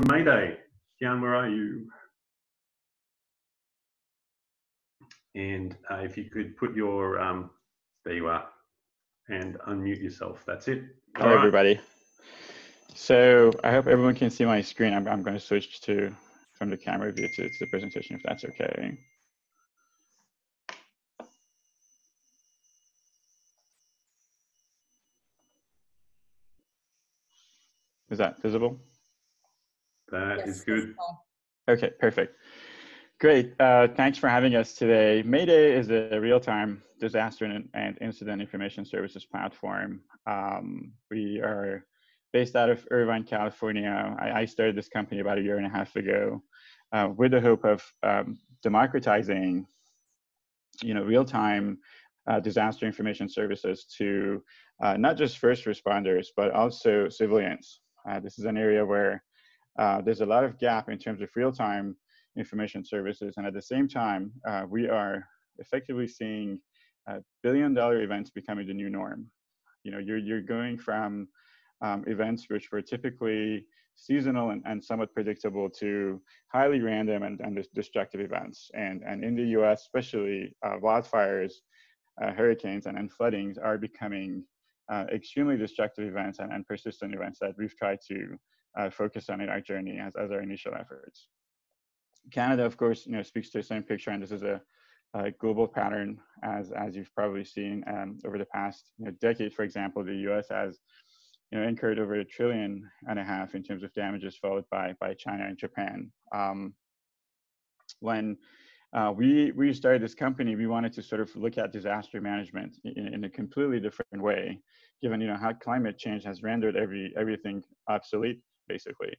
Mayday. Jan, where are you? And uh, if you could put your, um, there you are, and unmute yourself. That's it. All Hello, right. everybody. So I hope everyone can see my screen. I'm, I'm going to switch to from the camera view to, to the presentation, if that's okay. Is that visible? That yes, is good. Okay, perfect. Great. Uh, thanks for having us today. Mayday is a real-time disaster and, and, incident information services platform. Um, we are based out of Irvine, California. I, I, started this company about a year and a half ago uh, with the hope of um, democratizing, you know, real-time uh, disaster information services to uh, not just first responders, but also civilians. Uh, this is an area where uh, there's a lot of gap in terms of real-time information services. And at the same time, uh, we are effectively seeing uh, billion dollar events becoming the new norm. You know, you're, you're going from um, events which were typically seasonal and, and somewhat predictable to highly random and, and destructive events. And, and in the US, especially uh, wildfires, uh, hurricanes, and, and floodings are becoming uh, extremely destructive events and, and persistent events that we've tried to uh, focus on our journey as, as our initial efforts. Canada, of course, you know, speaks to the same picture, and this is a, a global pattern, as as you've probably seen um, over the past you know, decade. For example, the U.S. has you know incurred over a trillion and a half in terms of damages, followed by by China and Japan. Um, when uh, we we started this company, we wanted to sort of look at disaster management in, in a completely different way, given you know how climate change has rendered every everything obsolete basically.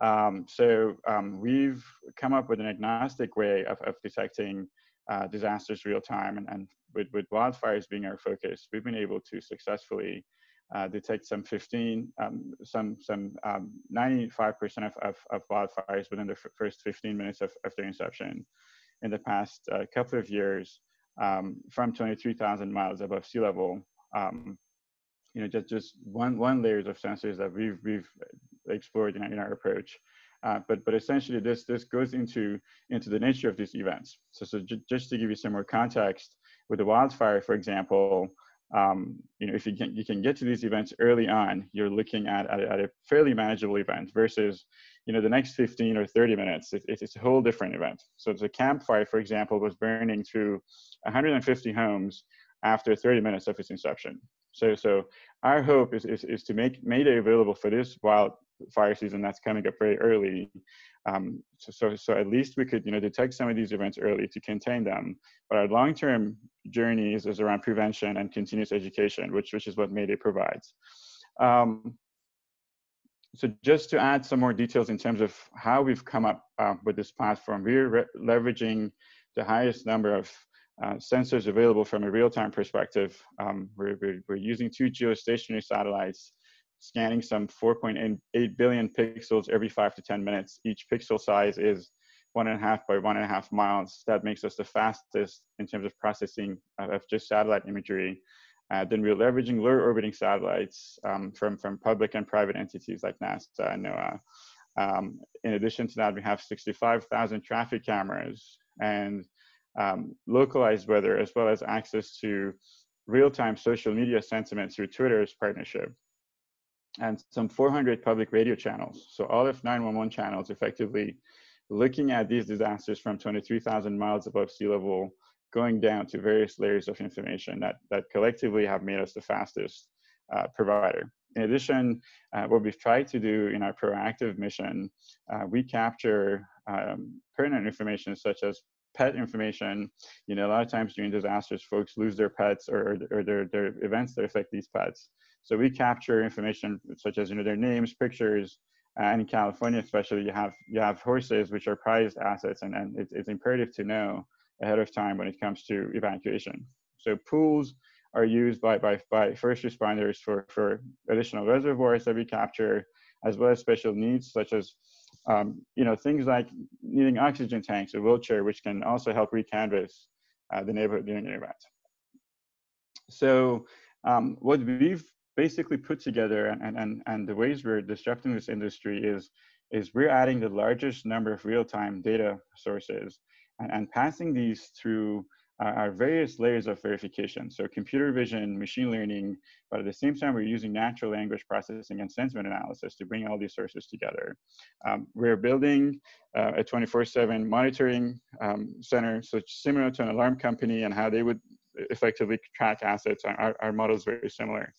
Um, so um, we've come up with an agnostic way of, of detecting uh, disasters real time, and, and with, with, wildfires being our focus, we've been able to successfully uh, detect some 15, um, some some 95% um, of, of, of, wildfires within the first 15 minutes of, of their inception in the past uh, couple of years um, from 23,000 miles above sea level. Um, you know, just just one one layers of sensors that we've we've explored in, our, in our approach. Uh, but but essentially, this this goes into into the nature of these events. So so just to give you some more context, with the wildfire, for example, um, you know, if you can you can get to these events early on, you're looking at at, at a fairly manageable event versus you know the next 15 or 30 minutes it, it's a whole different event so the Camp Fire for example was burning through 150 homes after 30 minutes of its inception so, so our hope is, is, is to make Mayday available for this wildfire season that's coming up very early. Um, so, so, so at least we could, you know, detect some of these events early to contain them. But our long-term journey is, is around prevention and continuous education, which, which is what Mayday provides. Um, so just to add some more details in terms of how we've come up uh, with this platform, we're leveraging the highest number of uh, sensors available from a real-time perspective. Um, we're, we're, we're, using two geostationary satellites scanning some 4.8 billion pixels every five to 10 minutes. Each pixel size is one and a half by one and a half miles. That makes us the fastest in terms of processing of just satellite imagery. Uh, then we're leveraging low orbiting satellites um, from, from public and private entities like NASA and NOAA. Um, in addition to that, we have 65,000 traffic cameras and um, localized weather, as well as access to real-time social media sentiment through Twitter's partnership, and some 400 public radio channels. So all of 911 channels effectively looking at these disasters from 23,000 miles above sea level, going down to various layers of information that, that collectively have made us the fastest uh, provider. In addition, uh, what we've tried to do in our proactive mission, uh, we capture um, pertinent information such as pet information. You know, a lot of times during disasters, folks lose their pets or, or their, their events that affect these pets. So we capture information such as, you know, their names, pictures, uh, and in California especially, you have, you have horses, which are prized assets, and, and it's, it's imperative to know ahead of time when it comes to evacuation. So pools are used by, by, by first responders for, for additional reservoirs that we capture, as well as special needs such as um, you know, things like needing oxygen tanks, a wheelchair, which can also help recanvass uh, the neighborhood during an event. So um, what we've basically put together and, and, and the ways we're disrupting this industry is, is we're adding the largest number of real-time data sources and, and passing these through our various layers of verification. So computer vision, machine learning, but at the same time, we're using natural language processing and sentiment analysis to bring all these sources together. Um, we're building uh, a 24-7 monitoring um, center, so similar to an alarm company and how they would effectively track assets. Our, our model is very similar.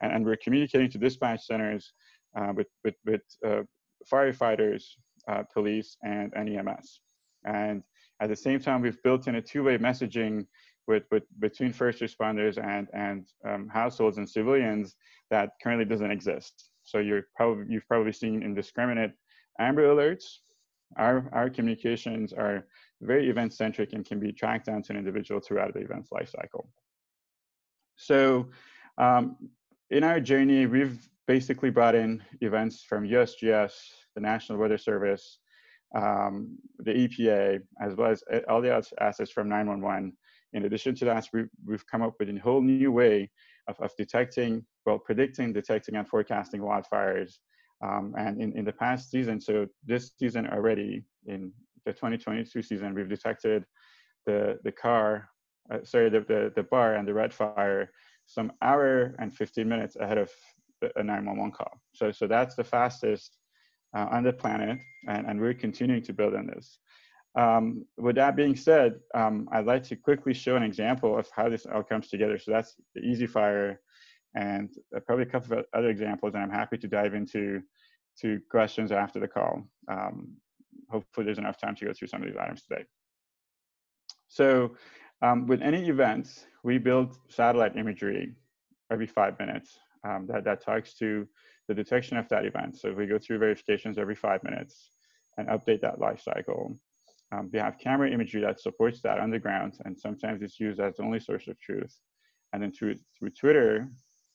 And, and we're communicating to dispatch centers uh, with, with, with uh, firefighters, uh, police, and, and EMS. And at the same time, we've built in a two-way messaging with, with, between first responders and, and um, households and civilians that currently doesn't exist. So you're probably, you've probably seen indiscriminate Amber alerts. Our, our communications are very event-centric and can be tracked down to an individual throughout the event's life cycle. So um, in our journey, we've basically brought in events from USGS, the National Weather Service, um, the EPA, as well as uh, all the assets from 911. In addition to that, we've, we've come up with a whole new way of, of detecting, well, predicting, detecting, and forecasting wildfires. Um, and in, in the past season, so this season already, in the 2022 season, we've detected the, the car, uh, sorry, the, the, the bar and the red fire some hour and 15 minutes ahead of a 911 call. So, so that's the fastest uh, on the planet, and, and we're continuing to build on this. Um, with that being said, um, I'd like to quickly show an example of how this all comes together. So that's the Easy Fire, and uh, probably a couple of other examples, and I'm happy to dive into to questions after the call. Um, hopefully there's enough time to go through some of these items today. So um, with any events, we build satellite imagery every five minutes um, that, that talks to the detection of that event. So we go through verifications every five minutes and update that life cycle. Um, we have camera imagery that supports that on the ground, and sometimes it's used as the only source of truth. And then through, through Twitter,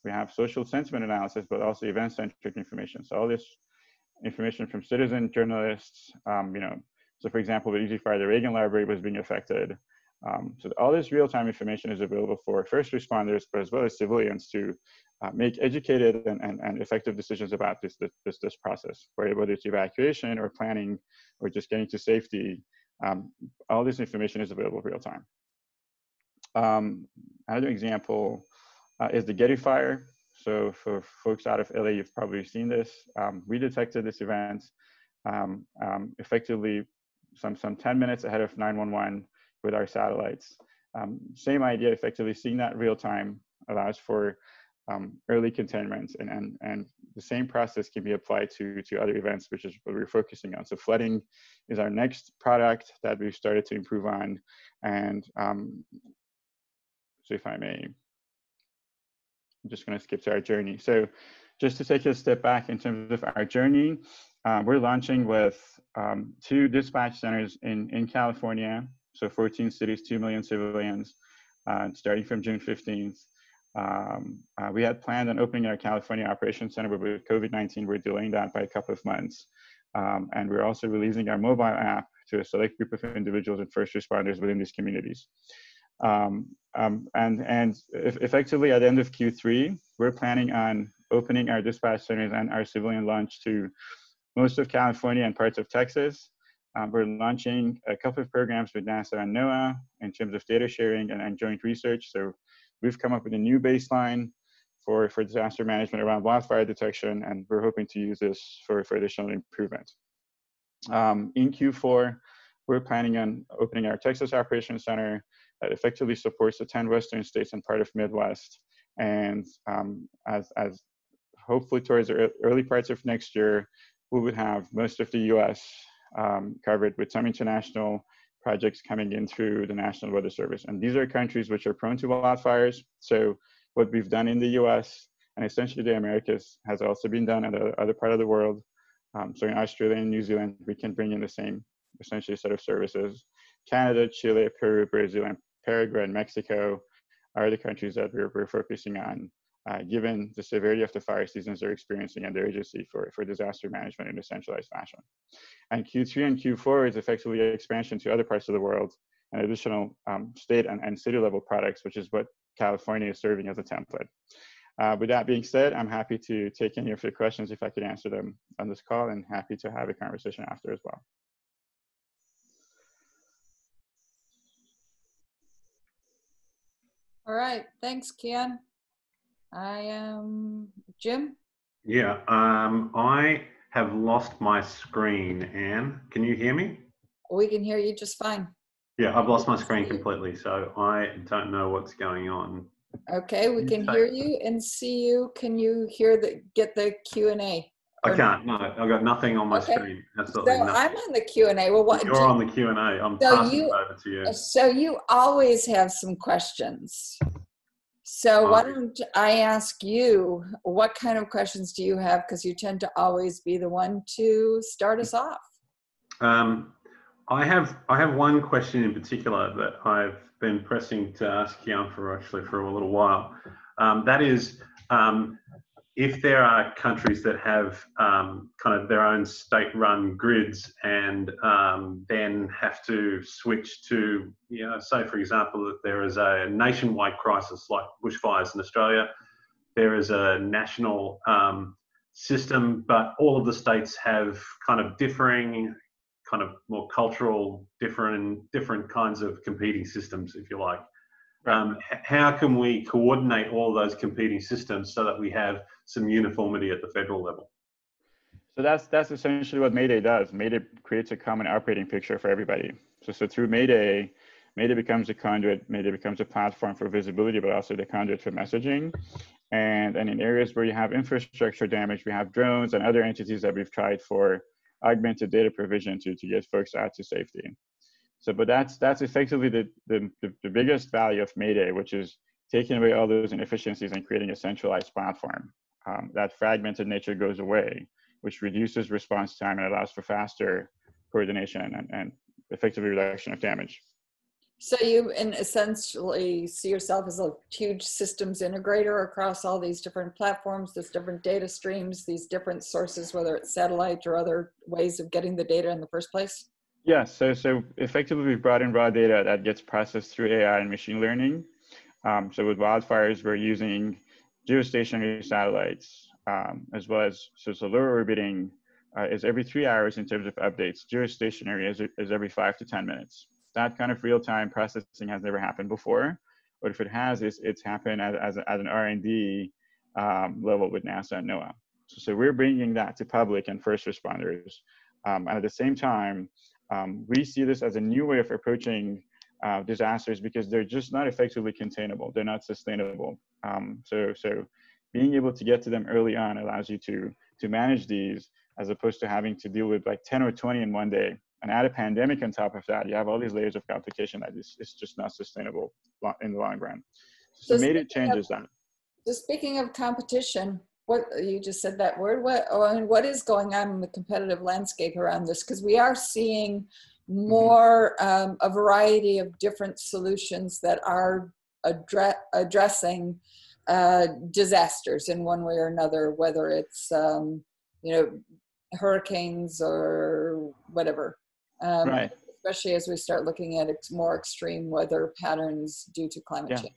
we have social sentiment analysis, but also event-centric information. So all this information from citizen journalists, um, you know, so for example, the EasyFire, the Reagan Library was being affected. Um, so all this real-time information is available for first responders, but as well as civilians to uh, make educated and, and, and effective decisions about this, this, this process, whether it's evacuation or planning or just getting to safety, um, all this information is available real time. Um, another example uh, is the Getty fire. So for folks out of LA, you've probably seen this. Um, we detected this event um, um, effectively some, some 10 minutes ahead of 911 with our satellites. Um, same idea, effectively seeing that real time allows for um, early containment and, and, and the same process can be applied to, to other events, which is what we're focusing on. So flooding is our next product that we've started to improve on. And um, so if I may, I'm just gonna skip to our journey. So just to take a step back in terms of our journey, uh, we're launching with um, two dispatch centers in, in California. So 14 cities, 2 million civilians, uh, starting from June 15th. Um, uh, we had planned on opening our California Operations Center, but with COVID-19, we're delaying that by a couple of months. Um, and we're also releasing our mobile app to a select group of individuals and first responders within these communities. Um, um and and effectively at the end of Q3, we're planning on opening our dispatch centers and our civilian launch to most of California and parts of Texas. Um, we're launching a couple of programs with NASA and NOAA in terms of data sharing and, and joint research. So we've come up with a new baseline for, for disaster management around wildfire detection, and we're hoping to use this for, for additional improvement. Um, in Q4, we're planning on opening our Texas Operations Center that effectively supports the 10 Western states and part of Midwest. And um, as, as hopefully towards the early parts of next year, we would have most of the US um, covered with some international projects coming in through the National Weather Service. And these are countries which are prone to wildfires. So what we've done in the US and essentially the Americas has also been done in the other part of the world. Um, so in Australia and New Zealand, we can bring in the same essentially set of services. Canada, Chile, Peru, Brazil, and Paraguay and Mexico are the countries that we're, we're focusing on uh, given the severity of the fire seasons they're experiencing and their urgency for, for disaster management in a centralized fashion. And Q3 and Q4 is effectively expansion to other parts of the world and additional um, state and, and city level products, which is what California is serving as a template. Uh, with that being said, I'm happy to take any of your questions if I could answer them on this call and happy to have a conversation after as well. All right, thanks, Kian. I am Jim. Yeah, um, I have lost my screen. Anne, can you hear me? We can hear you just fine. Yeah, I've lost my screen completely, so I don't know what's going on. Okay, we can hear you and see you. Can you hear the get the Q and A? I can't. No, I've got nothing on my Okay. screen. Absolutely So nothing. I'm on the Q and A. Well, what? You're on the Q and A. I'm So passing you- it over to you. So you always have some questions. So why don't I ask you, what kind of questions do you have? Because you tend to always be the one to start us off. Um, I have I have one question in particular that I've been pressing to ask Kian for actually for a little while. Um, that is, um, if there are countries that have um, kind of their own state-run grids and um, then have to switch to, you know, say for example that there is a nationwide crisis like bushfires in Australia, there is a national um, system, but all of the states have kind of differing kind of more cultural, different different kinds of competing systems, if you like. Um, how can we coordinate all those competing systems so that we have some uniformity at the federal level? So that's that's essentially what Mayday does. Mayday creates a common operating picture for everybody. So so through Mayday, Mayday becomes a conduit. Mayday becomes a platform for visibility, but also the conduit for messaging. And and in areas where you have infrastructure damage, we have drones and other entities that we've tried for augmented data provision to to get folks out to safety. So, but that's that's effectively the the, the, biggest value of Mayday, which is taking away all those inefficiencies and creating a centralized platform. Um, that fragmented nature goes away which reduces response time and allows for faster coordination and, and effectively reduction of damage. So you, in essentially, see yourself as a huge systems integrator across all these different platforms, these different data streams, these different sources, whether it's satellite or other ways of getting the data in the first place. Yeah, so so effectively we've brought in raw data that gets processed through AI and machine learning. Um, so with wildfires, we're using geostationary satellites, um, as well as so, so low orbiting uh, is every three hours in terms of updates. Geostationary is, is every five to 10 minutes. That kind of real-time processing has never happened before. But if it has, it's, it's happened as, as, as an R&D um, level with NASA and NOAA. So, so we're bringing that to public and first responders. Um, and at the same time, um, we see this as a new way of approaching uh, disasters because they're just not effectively containable. They're not sustainable. Um, so, so being able to get to them early on allows you to to manage these as opposed to having to deal with like 10 or 20 in one day and add a pandemic on top of that you have all these layers of complication that is it's just not sustainable in the long run so So made it speaking of- changes that So speaking of competition, what you just said that word. What oh, and what is going on in the competitive landscape around this? Because we are seeing more um, a variety of different solutions that are addre- addressing uh, disasters in one way or another, whether it's um, you know hurricanes or whatever. Um, right Especially as we start looking at ex- more extreme weather patterns due to climate Yeah. change.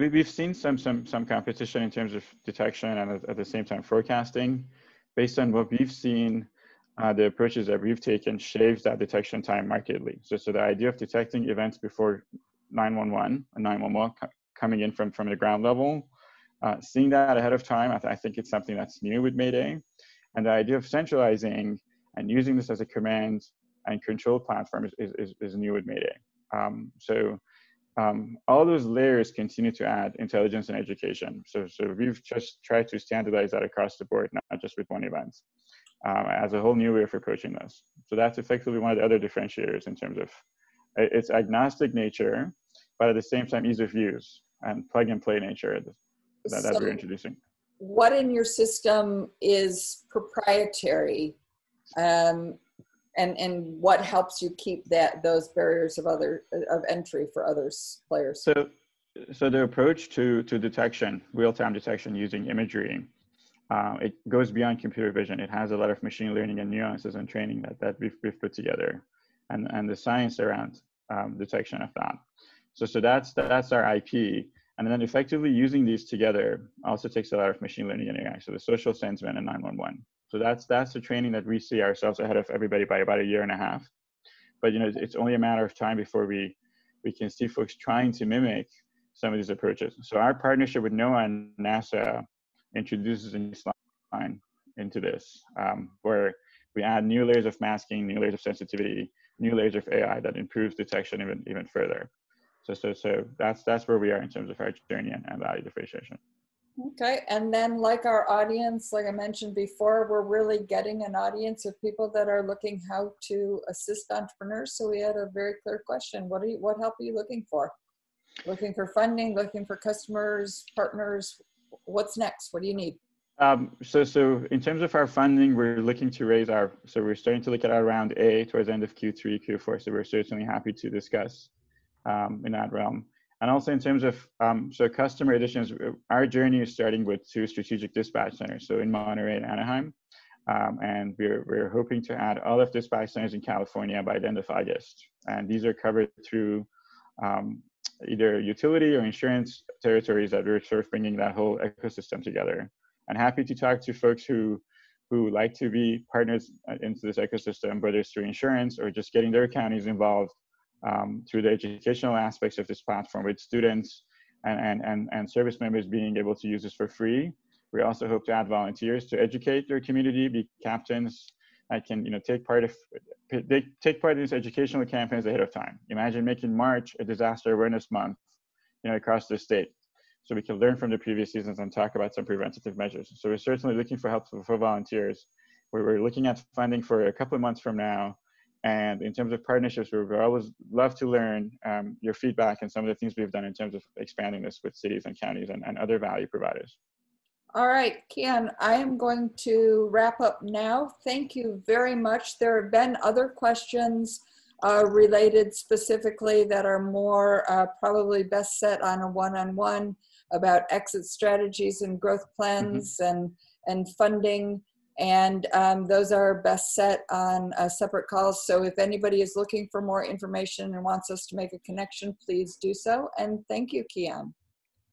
We, we've seen some some some competition in terms of detection and at, at the same time forecasting. Based on what we've seen uh, the approaches that we've taken shaves that detection time markedly. So so the idea of detecting events before 911 and 911 co- coming in from from the ground level uh, seeing that ahead of time I, th- I think it's something that's new with mayday. And the idea of centralizing and using this as a command and control platform is, is, is, is new with mayday. Um, so um, all those layers continue to add intelligence and education. So, so we've just tried to standardize that across the board, not just with one event, um, as a whole new way of approaching this. So that's effectively one of the other differentiators in terms of its agnostic nature, but at the same time ease of use and plug and play nature that, that So- we're introducing. what in your system is proprietary um, and and what helps you keep that those barriers of other of entry for others players So, so the approach to to detection, real-time detection using imagery, uh, it goes beyond computer vision. It has a lot of machine learning and nuances and training that that we've we've put together, and and the science around um, detection of that. So so that's that's our IP, And then effectively using these together also takes a lot of machine learning and AI. So the social sentiment and 911. So that's that's the training that we see ourselves ahead of everybody by about a year and a half. But you know, it's only a matter of time before we we can see folks trying to mimic some of these approaches. So our partnership with NOAA and NASA introduces a new line into this, um, where we add new layers of masking, new layers of sensitivity, new layers of AI that improves detection even even further. So, so, so that's that's where we are in terms of our journey and, and value differentiation. Okay, and then like our audience, like I mentioned before, we're really getting an audience of people that are looking how to assist entrepreneurs. So we had a very clear question: What are you? What help are you looking for? Looking for funding? Looking for customers, partners? What's next? What do you need? Um, so, so in terms of our funding, we're looking to raise our. So we're starting to look at our round A towards the end of Q3, Q4. So we're certainly happy to discuss um, in that realm. And also in terms of, um, so customer additions, our journey is starting with two strategic dispatch centers, so in Monterey and Anaheim. Um, and we're, we're hoping to add all of dispatch centers in California by the end of August. And these are covered through um, either utility or insurance territories that we're sort of bringing that whole ecosystem together. And happy to talk to folks who who like to be partners uh, into this ecosystem, whether it's through insurance or just getting their counties involved um, through the educational aspects of this platform with students and, and, and, and service members being able to use this for free. We also hope to add volunteers to educate their community, be captains that can you know, take part of they take part in these educational campaigns ahead of time. Imagine making March a disaster awareness month you know, across the state. So we can learn from the previous seasons and talk about some preventative measures. So we're certainly looking for help for volunteers. We're looking at funding for a couple of months from now and in terms of partnerships, we would always love to learn um, your feedback and some of the things we've done in terms of expanding this with cities and counties and, and other value providers. All right, Kian, I am going to wrap up now. Thank you very much. There have been other questions uh, related specifically that are more uh, probably best set on a one-on-one -on -one about exit strategies and growth mm-hmm. plans mm -hmm. and, and funding. And um, those are best set on uh, separate calls. So if anybody is looking for more information and wants us to make a connection, please do so. And thank you, Kian.